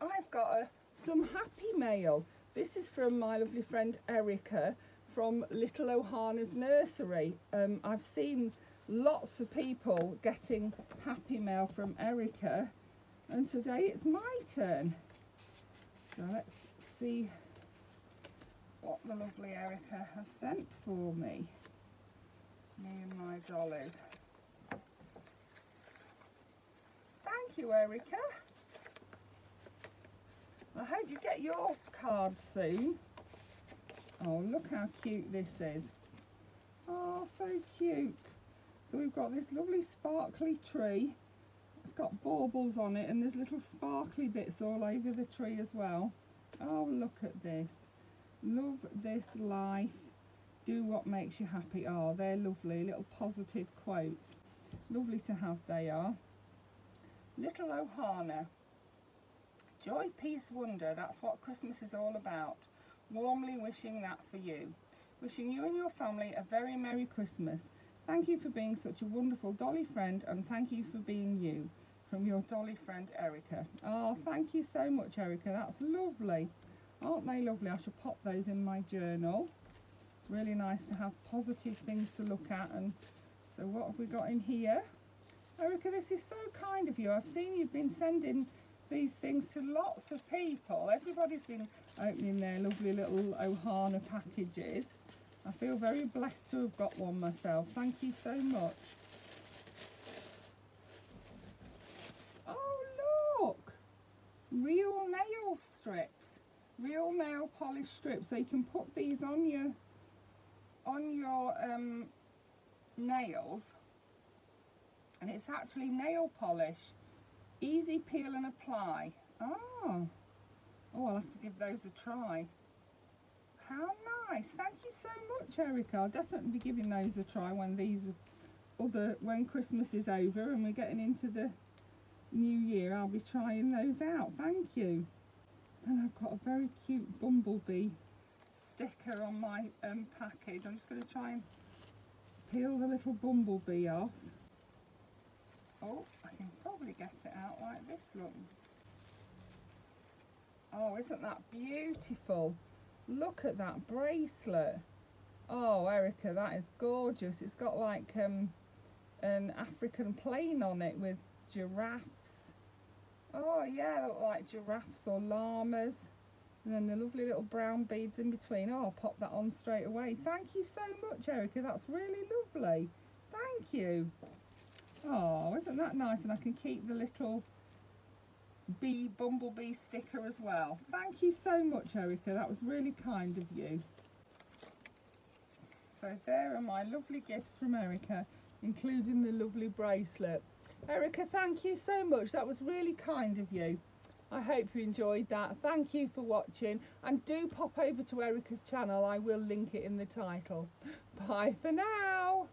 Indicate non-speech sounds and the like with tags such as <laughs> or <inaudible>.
I've got a, some happy mail. This is from my lovely friend Erica from Little Ohana's nursery. Um, I've seen lots of people getting happy mail from Erica and today it's my turn. So let's see what the lovely Erica has sent for me. Me and my dollies. Thank you Erica. I hope you get your card soon. Oh, look how cute this is. Oh, so cute. So we've got this lovely sparkly tree. It's got baubles on it and there's little sparkly bits all over the tree as well. Oh, look at this. Love this life. Do what makes you happy. Oh, they're lovely. Little positive quotes. Lovely to have they are. Little Ohana. Joy, peace, wonder, that's what Christmas is all about. Warmly wishing that for you. Wishing you and your family a very Merry Christmas. Thank you for being such a wonderful dolly friend and thank you for being you. From your dolly friend Erica. Oh, thank you so much Erica, that's lovely. Aren't they lovely? I should pop those in my journal. It's really nice to have positive things to look at and so what have we got in here? Erica, this is so kind of you. I've seen you've been sending these things to lots of people. Everybody's been opening their lovely little Ohana packages. I feel very blessed to have got one myself. Thank you so much. Oh look! Real nail strips. Real nail polish strips. So you can put these on your on your um, nails and it's actually nail polish Easy peel and apply. Oh, oh, I'll have to give those a try. How nice. Thank you so much, Erica. I'll definitely be giving those a try when these other, when Christmas is over and we're getting into the new year. I'll be trying those out. Thank you. And I've got a very cute bumblebee sticker on my um, package. I'm just going to try and peel the little bumblebee off. Oh, I can probably get it out like this, look. Oh, isn't that beautiful? Look at that bracelet. Oh, Erica, that is gorgeous. It's got like um, an African plain on it with giraffes. Oh, yeah, look like giraffes or llamas. And then the lovely little brown beads in between. Oh, I'll pop that on straight away. Thank you so much, Erica. That's really lovely. Thank you. Oh, isn't that nice? And I can keep the little bee bumblebee sticker as well. Thank you so much, Erica. That was really kind of you. So there are my lovely gifts from Erica, including the lovely bracelet. Erica, thank you so much. That was really kind of you. I hope you enjoyed that. Thank you for watching and do pop over to Erica's channel. I will link it in the title. <laughs> Bye for now.